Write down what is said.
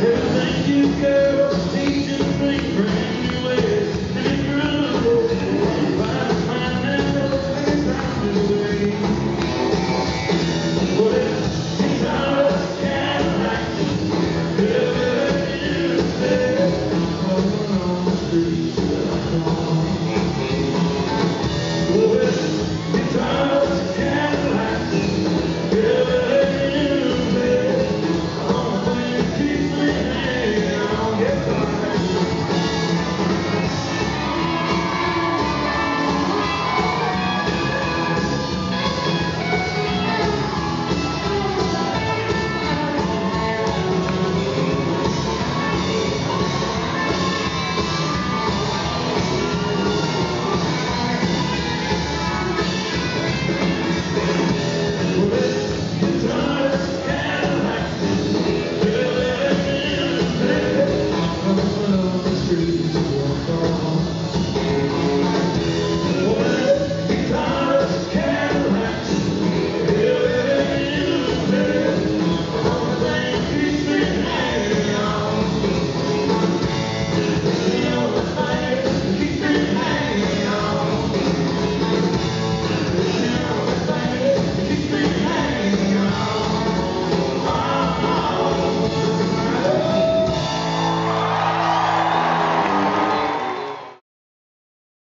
Thank you girl, teaching